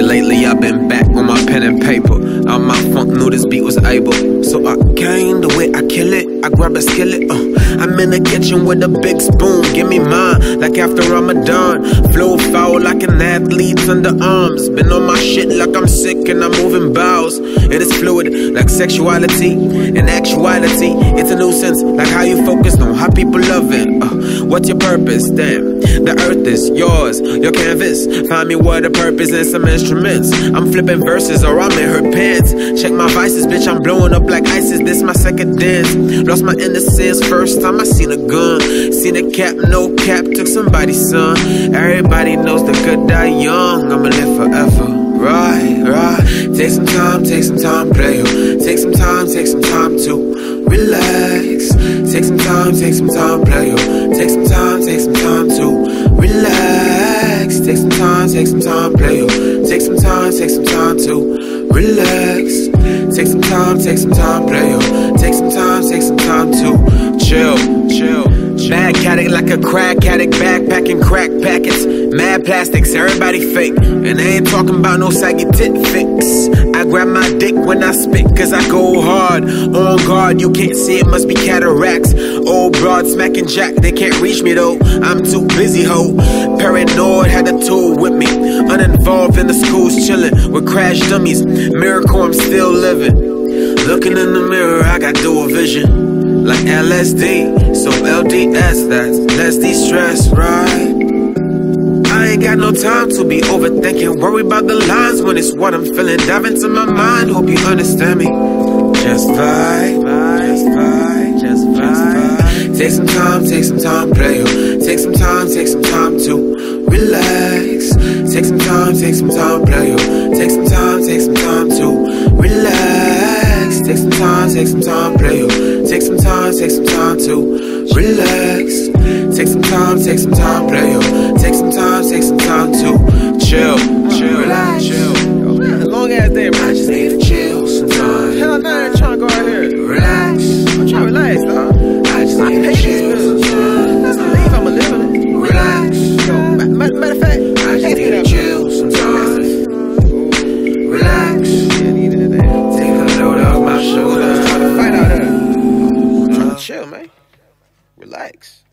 Lately I've been back on my pen and paper. All my funk knew this beat was able. So I came the way I kill it. I grab a skillet. Uh, I'm in the kitchen with a big spoon. Give me mine, like after Ramadan. Flow foul like an athlete's underarms. Been on my shit like I'm sick and I'm moving bowels. It is fluid, like sexuality. In actuality, it's a nuisance, like how you focus on how people love it. Uh, what's your purpose? Damn, the earth is yours, your canvas. Find me what a purpose and some instruments. I'm flipping verses or I'm in her pants. Check my vices, bitch, I'm blowing up like ISIS. This my second dance. Lost my innocence first time I seen a gun. Seen a cap, no cap, took somebody's son. Everybody knows the good die young. I'ma live forever. Right, right. Take some time, take some time, play time, take some time to relax. Take some time, take some time, play. Take some time, take some time to relax. Take some time, take some time, play. Take some time, take some time to relax. Take some time, take some time, play. Take some time, take some time to chill, chill. Bag addict like a crack addict, backpacking crack packets. Mad plastics, everybody fake. And I ain't talking about no saggy tit fix. I grab my dick when I spit, cause I go hard. Oh, On guard, you can't see it, must be cataracts. Old broad smacking jack, they can't reach me though. I'm too busy, ho. Paranoid, had a tool with me. Uninvolved in the schools, chillin' with crash dummies. Miracle, I'm still living. Looking in the mirror, I got dual vision. Like LSD, so LDS, that's less de-stress, right? I ain't got no time to be overthinking, worry about the lines when it's what I'm feeling. Dive into my mind, hope you understand me. Just vibe, just vibe, just vibe. Take some time, take some time, play. Take some time, take some time to relax. Take some time, take some time, play. Take some time, take some time to relax. Take some time, take some time, play. Take some time, take some time to relax. Take some time, take some time, play yo. Take some time, take some relax.